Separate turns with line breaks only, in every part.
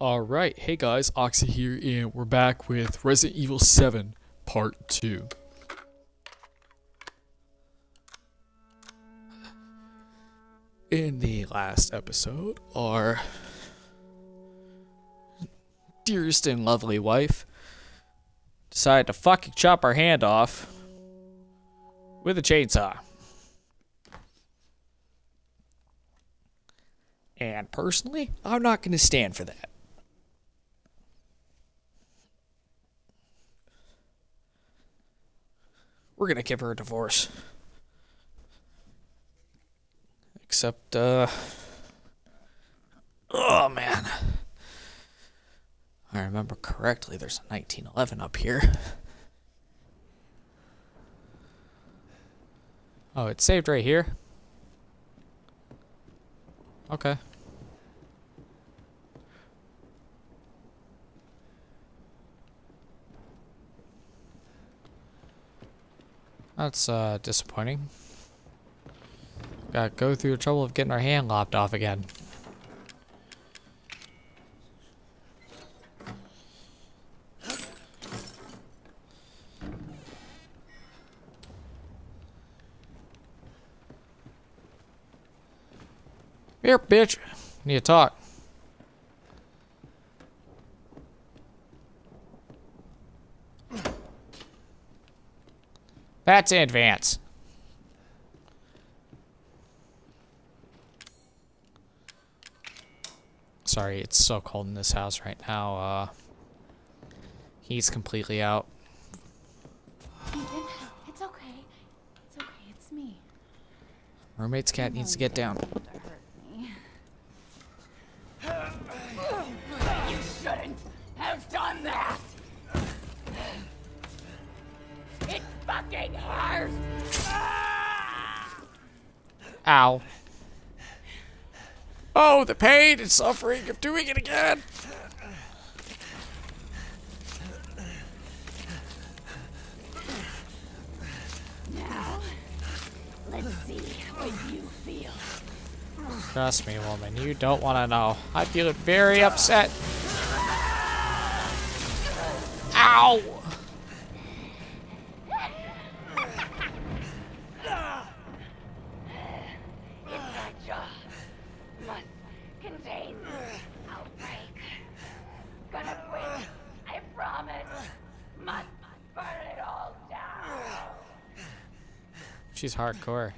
Alright, hey guys, Oxy here, and we're back with Resident Evil 7 Part 2. In the last episode, our dearest and lovely wife decided to fucking chop our hand off with a chainsaw. And personally, I'm not going to stand for that. We're going to give her a divorce. Except, uh. Oh, man. I remember correctly, there's a 1911 up here. Oh, it's saved right here? Okay. That's uh, disappointing. Gotta go through the trouble of getting our hand lopped off again. Here, bitch. Need to talk. That's in advance. Sorry, it's so cold in this house right now. Uh, he's completely out.
Ethan, it's okay. It's okay, it's me.
Roommate's cat needs to get down. Ow. Oh, the pain and suffering of doing it again.
Now, let's see what you feel.
Trust me, woman, you don't want to know. I feel very upset. Ow!
Inside jaw must contain outbreak. Gonna quit, I promise. Must burn it all down.
She's hardcore.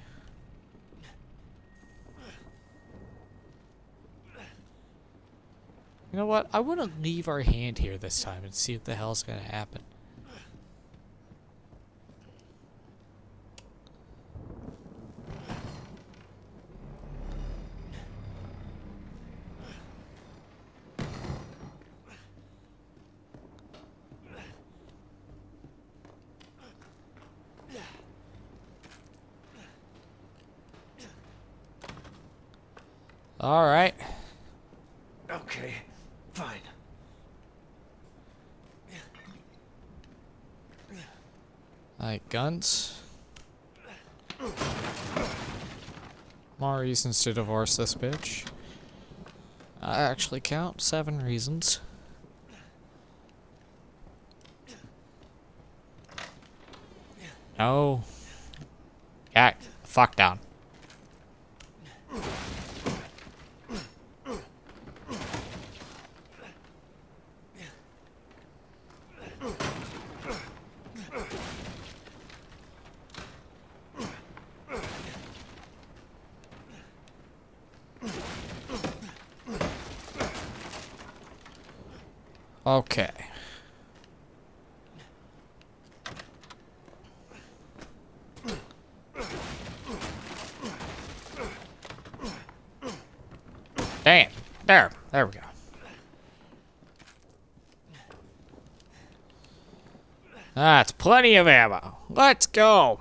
You know what? I want to leave our hand here this time and see what the hell's going to happen. All right.
Okay, fine.
Like guns. More reasons to divorce this bitch. I actually count seven reasons. No. Yeah, fuck down. Okay. Damn. There. There we go. That's plenty of ammo. Let's go.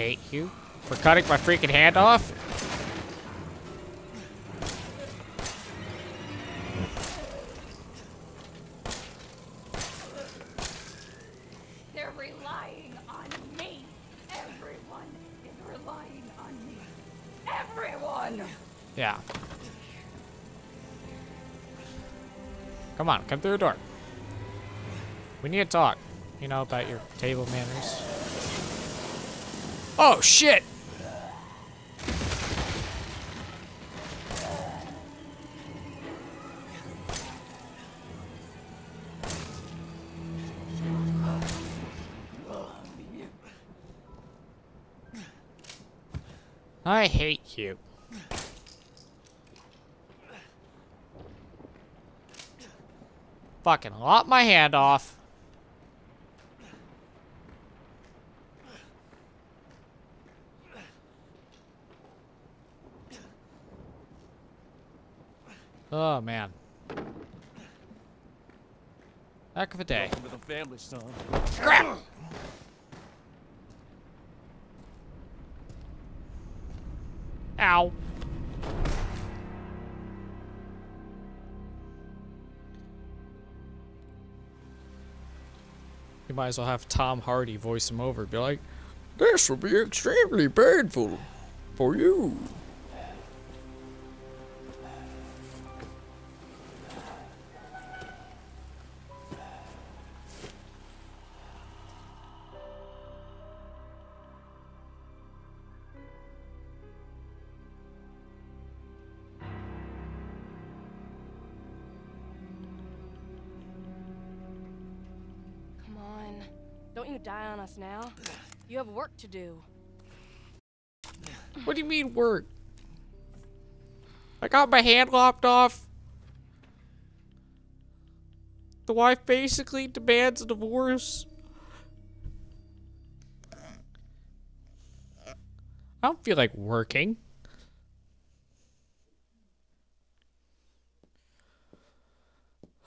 hate you for cutting my freaking hand off.
They're relying on me. Everyone is relying on me. Everyone!
Yeah. Come on, come through the door. We need to talk. You know, about your table manners. Oh, shit! I hate you. Fucking lop my hand off. Oh man. Heck of a day.
With a family, son.
Crap! Ow. You might as well have Tom Hardy voice him over. Be like, this will be extremely painful for you.
Us now. You have work to do.
What do you mean work? I got my hand lopped off. The wife basically demands a divorce. I don't feel like working.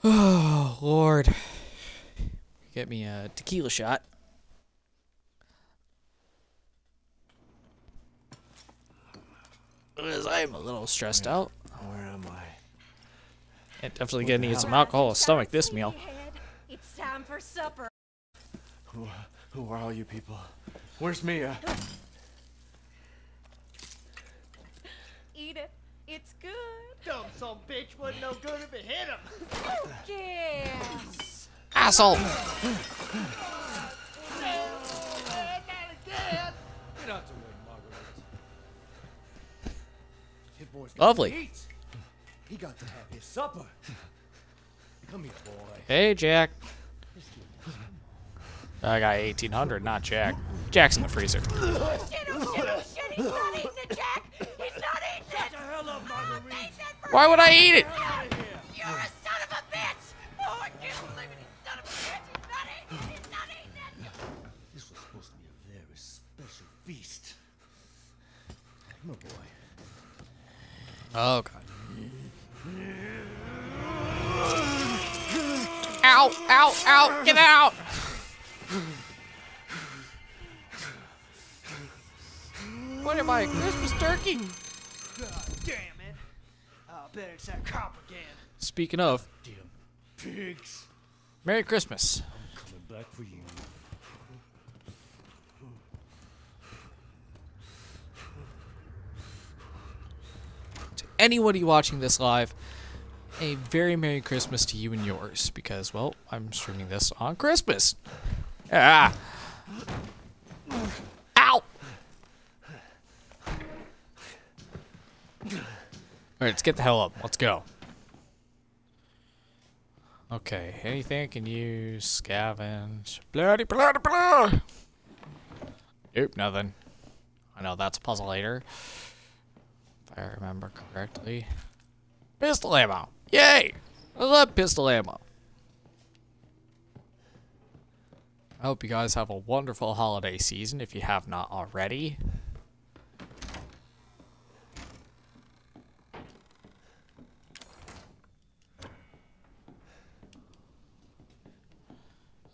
Oh, Lord. Get me a tequila shot. Because I'm a little stressed out.
Where am I?
And definitely gonna need some alcohol to stomach this meal.
It's time for supper.
Who, who are all you people? Where's Mia?
Eat it. It's good.
Dumb son bitch wasn't no good if it hit him.
Yes.
Asshole! Lovely.
eat. He got to have his supper. Come here, boy.
Hey, Jack. I got 1800, not Jack. Jack's in the freezer.
Shit, oh shit, oh shit, he's not eating it, Jack! He's not eating it!
Shut the hell up, Marguerite.
Eat that for
Why would I eat it?
Oh,
God. Ow, ow, ow, get out! What am I, Christmas turkey?
God damn it. I'll bet it's that cop again.
Speaking of,
Damn pigs.
Merry Christmas.
Coming back for you.
To anybody watching this live, a very Merry Christmas to you and yours, because, well, I'm streaming this on Christmas. Ah! Ow! Alright, let's get the hell up. Let's go. Okay, anything I can use? Scavenge. Bloody, bloody, blah! Nope, nothing. I know that's a puzzle later. I remember correctly. Pistol ammo! Yay! I love pistol ammo. I hope you guys have a wonderful holiday season if you have not already.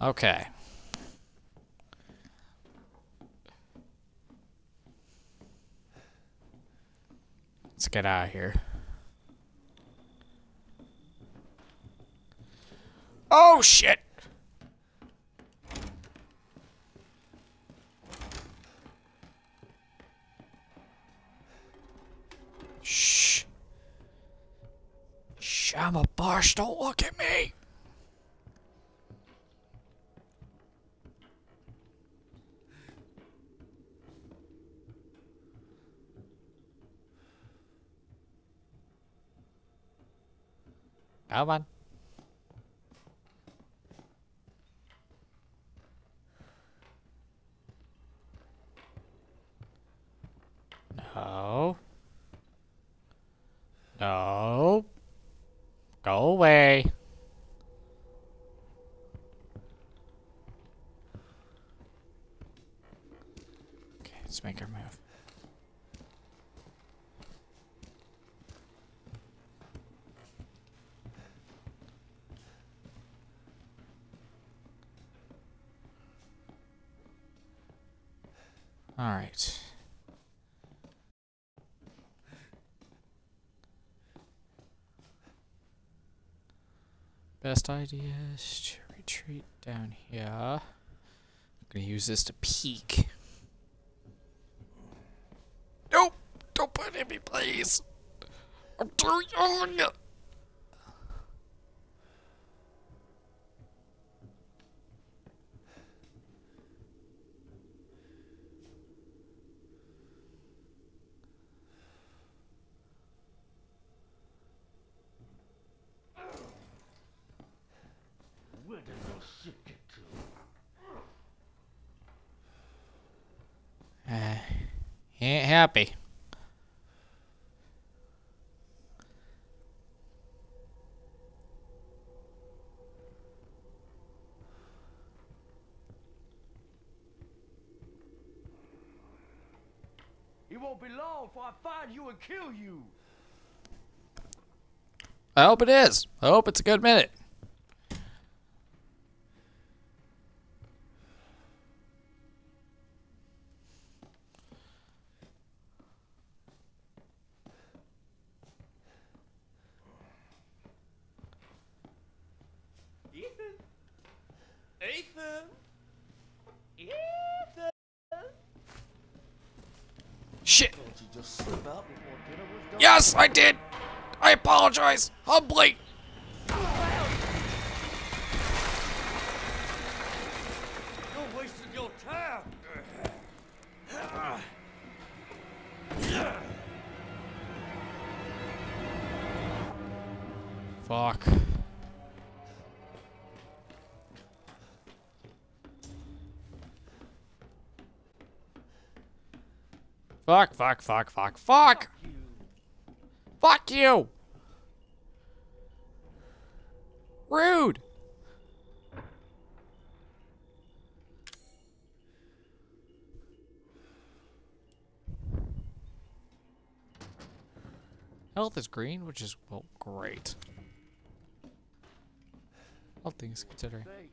Okay. Get out of here. Oh shit! Shh. Shh, I'm a boss. Don't look at me. Come on. No. No. Go away. Okay, let's make our move. All right. Best idea is to retreat down here. I'm gonna use this to peek. Nope! Don't put in me, please! I'm too young!
Where did your ship get to?
Uh, he ain't happy.
It won't be long before I find you and kill you.
I hope it is. I hope it's a good minute.
Ethan. Ethan. Ethan.
Shit!
Don't you just slip out before dinner was done?
Yes, I did! I apologize! Humbly!
You're wasting your time.
Fuck. Fuck, fuck, fuck, fuck, fuck! Fuck you! Rude! Health is green, which is, well, great. All things considering.
Say,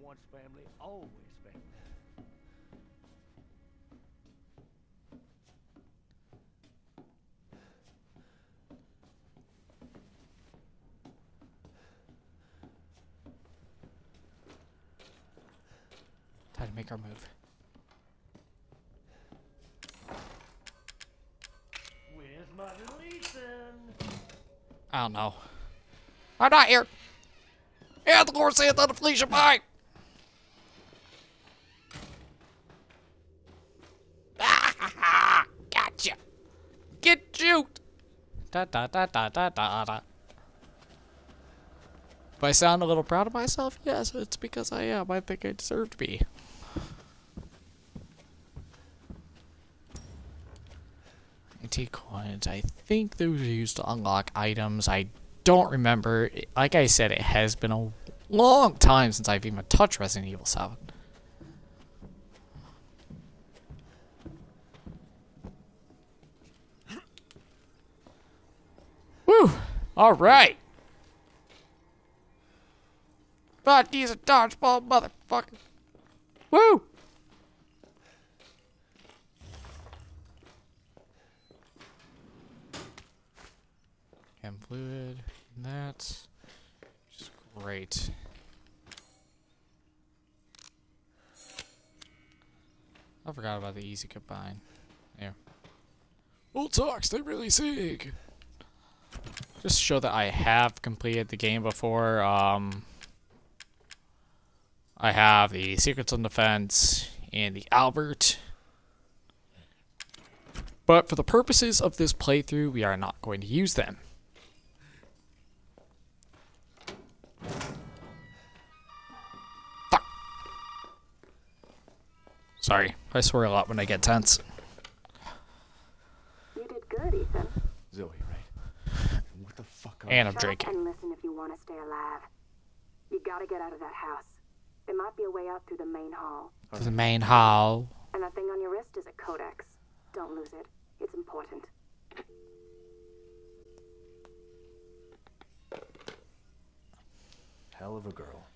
once family, always family.
Time to make our move.
Where's my little
I don't know. I'm not here. Yeah, the Lord saith unto Felicia, bye. gotcha. Get juked. Da da da da da da da. If I sound a little proud of myself, yes, it's because I am. I think I deserve to be. 20 coins. I think those are used to unlock items. I don't remember. Like I said, it has been a long time since I've even touched Resident Evil 7. Whew! Alright! But he's a dodgeball motherfucker. Woo! Fluid. and That's just great. I forgot about the easy combine. There. Old socks, they really sick. Just to show that I have completed the game before. Um, I have the Secrets on Defense and the Albert. But for the purposes of this playthrough, we are not going to use them. Sorry, I swear a lot when I get tense.
You did good, Ethan.
Zoe, right? And what the fuck
And I'm
Shut
drinking.
and listen if you want to stay alive. You gotta get out of that house. There might be a way out through the main hall.
To the main hall.
And that thing on your wrist is a codex. Don't lose it. It's important.
Hell of a girl.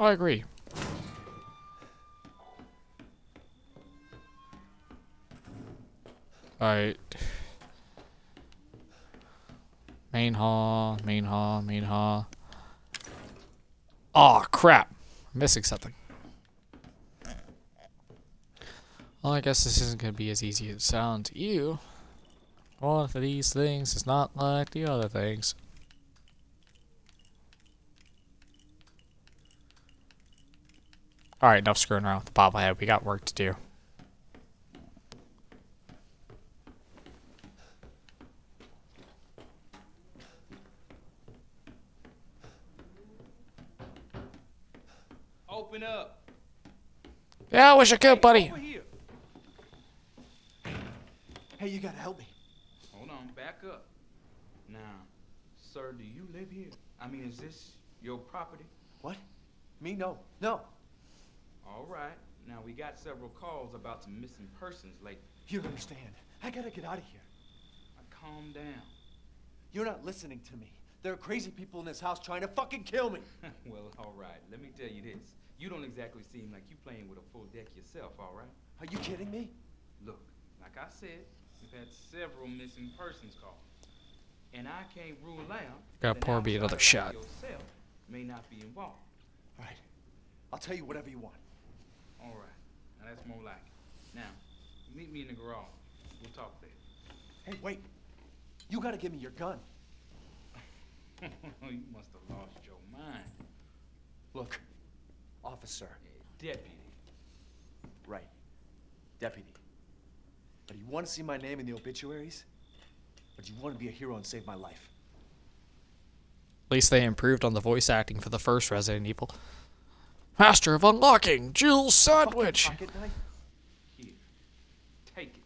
I agree. Alright. Main hall, main hall, main hall. Aw, crap. I'm missing something. Well, I guess this isn't going to be as easy as it sounds to you. One of these things is not like the other things. Alright, enough screwing around with the bobblehead. We got work to do.
Open up.
Yeah, I wish I could, buddy.
Over here.
Hey, you gotta help me.
Hold on, back up. Now, sir, do you live here? I mean, is this your property?
What? Me? No. No.
All right. Now, we got several calls about some missing persons lately.
You don't understand. I gotta get out of here.
Now, calm down.
You're not listening to me. There are crazy people in this house trying to fucking kill me.
well, all right. Let me tell you this. You don't exactly seem like you're playing with a full deck yourself, all right?
Are you kidding me?
Look, like I said, we've had several missing persons calls. And I can't rule out
Gotta
that
pour me another shot.
Yourself may not be involved.
All right. I'll tell you whatever you want.
All right. Now that's more like it. Now, meet me in the garage. We'll talk there.
Hey, wait. You gotta give me your gun.
you must have lost your mind.
Look, officer.
Deputy.
Right. Deputy. But you want to see my name in the obituaries? But you want to be a hero and save my life?
At least they improved on the voice acting for the first Resident Evil. Master of Unlocking, Jill Sandwich.
Here. Take it.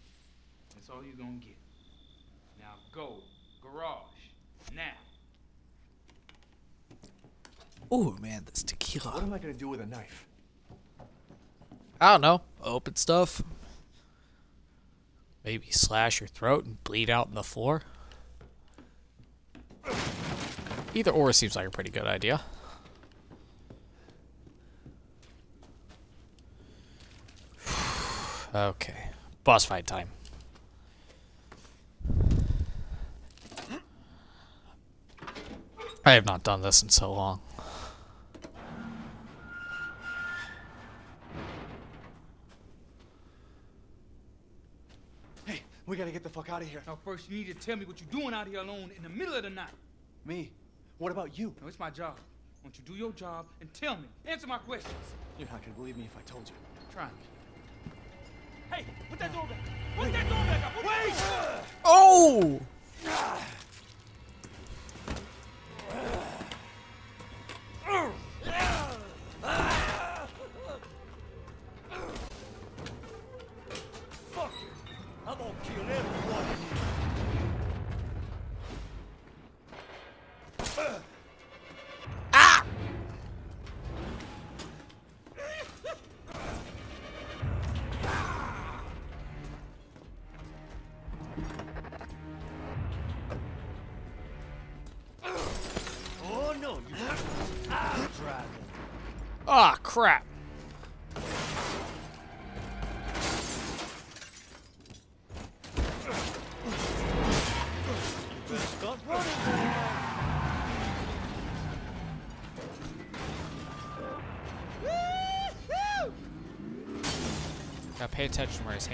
That's all you're gonna get. Now go. Garage. Now.
Ooh, man, this tequila.
What am I gonna do with a knife?
I don't know. Open stuff. Maybe slash your throat and bleed out in the floor. Either or seems like a pretty good idea. Okay. Boss fight time. I have not done this in so long.
Hey, we gotta get the fuck out of here.
Now first you need to tell me what you're doing out here alone in the middle of the night.
Me? What about you?
No, it's my job. Why don't you do your job and tell me? Answer my questions.
You're not gonna believe me if I told you.
Try me. Hey, put that door back. Put that door back up. Put Wait!
Oh!
Fuck
crap. Pay attention where he's hand.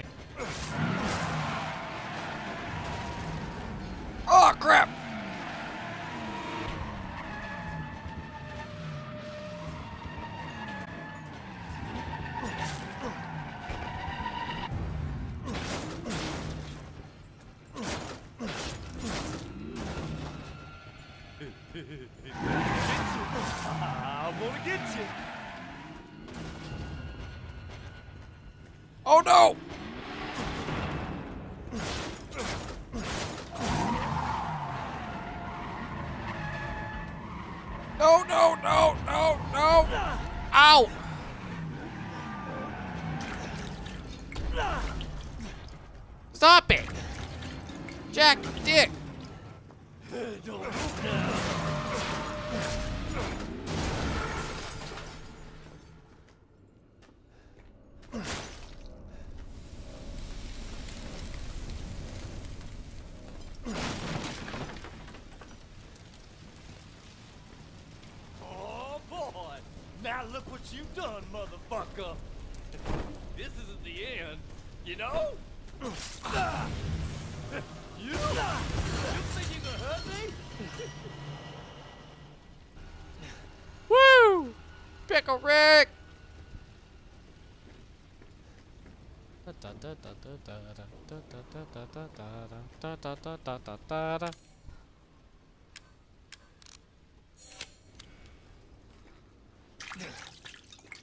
No,
Now look what you've done, motherfucker! This isn't the end, you know? You? You think you can hurt me?
Woo! Pickle Rick!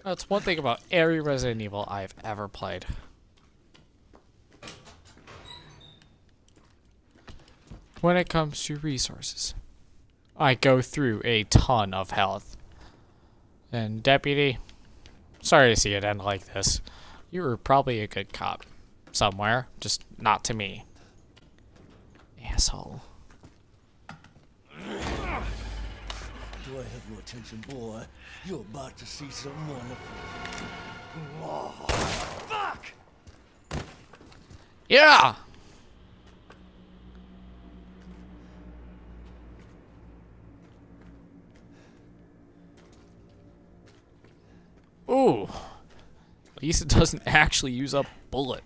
That's one thing about every Resident Evil I've ever played. When it comes to resources, I go through a ton of health. And Deputy, sorry to see it end like this. You were probably a good cop. Somewhere, just not to me. Asshole.
Do I have your attention, boy? You're about to see some wonderful. Oh, fuck!
Yeah! Ooh. At least it doesn't actually use up bullet.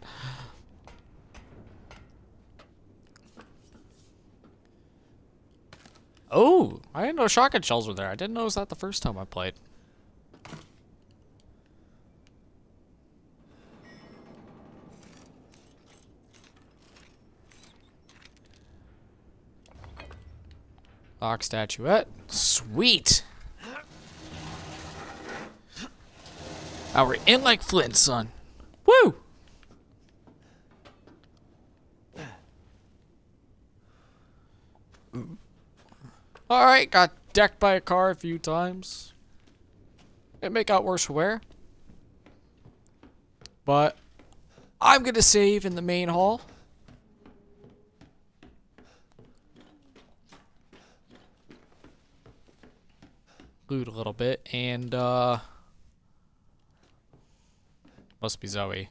Oh, I didn't know shotgun shells were there. I didn't notice that the first time I played. Lock statuette. Sweet. Now we're in like Flint, son. Woo! Alright, got decked by a car a few times. It may got worse wear. But I'm gonna save in the main hall. Loot a little bit and uh must be Zoe.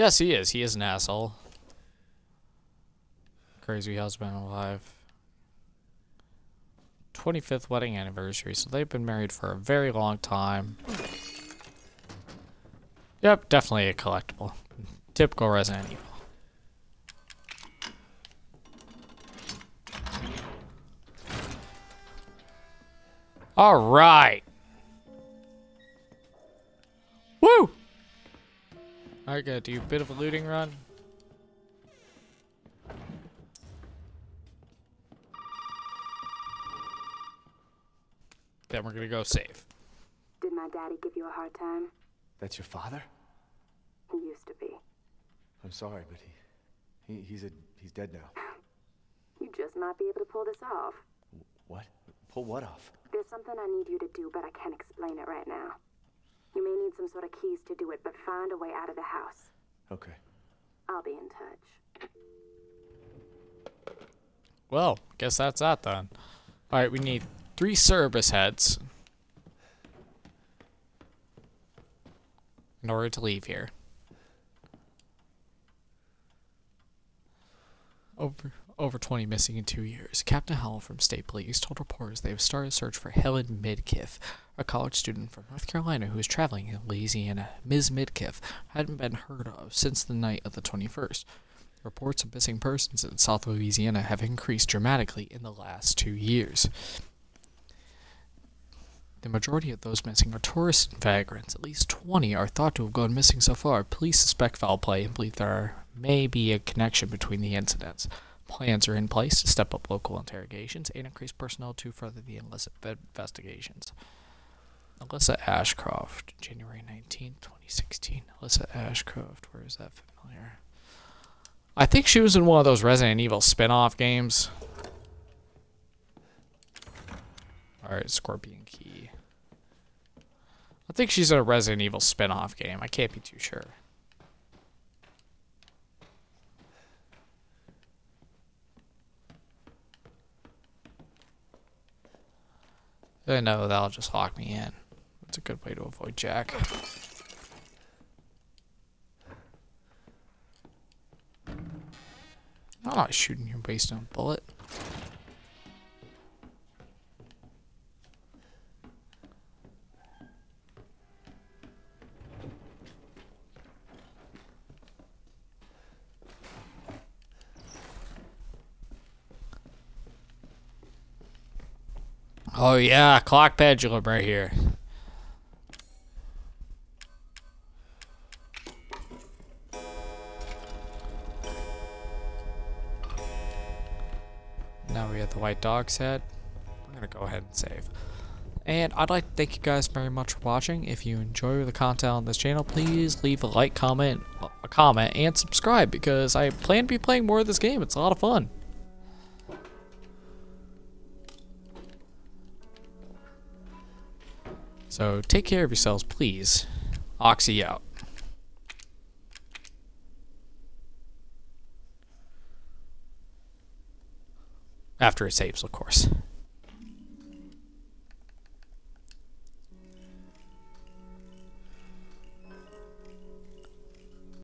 Yes, he is. He is an asshole. Crazy husband alive. 25th wedding anniversary, so they've been married for a very long time. Yep, definitely a collectible. Typical Resident Evil. All right. I gotta do a bit of a looting run. Then we're gonna go save.
Did my daddy give you a hard time?
That's your father?
He used to be.
I'm sorry, but he, he he's a he's dead now.
You just might be able to pull this off.
What? Pull what off?
There's something I need you to do, but I can't explain it right now. You may need some sort of keys to do it, but find a way out of the house.
Okay.
I'll be in touch.
Well, guess that's that then. Alright, we need three Cerberus heads in order to leave here. Over over 20 missing in two years. Captain Howell from State Police told reporters they have started a search for Helen Midkiff, a college student from North Carolina who was traveling in Louisiana. Ms. Midkiff hadn't been heard of since the night of the 21st. Reports of missing persons in South Louisiana have increased dramatically in the last two years. The majority of those missing are tourists and vagrants. At least 20 are thought to have gone missing so far. Police suspect foul play and believe there may be a connection between the incidents. Plans are in place to step up local interrogations and increase personnel to further the illicit investigations. Alyssa Ashcroft, January 19, 2016. Alyssa Ashcroft, where is that familiar? I think she was in one of those Resident Evil spin off games. Alright, Scorpion Key. I think she's in a Resident Evil spin off game. I can't be too sure. I know that'll just lock me in. That's a good way to avoid Jack. I'm not shooting you based on bullet. Oh yeah, clock pendulum right here. Now we have the white dog's head. I'm gonna go ahead and save. And I'd like to thank you guys very much for watching. If you enjoy the content on this channel, please leave a like, comment, a comment, and subscribe because I plan to be playing more of this game. It's a lot of fun. So take care of yourselves, please. Oxy out. After it saves, of course.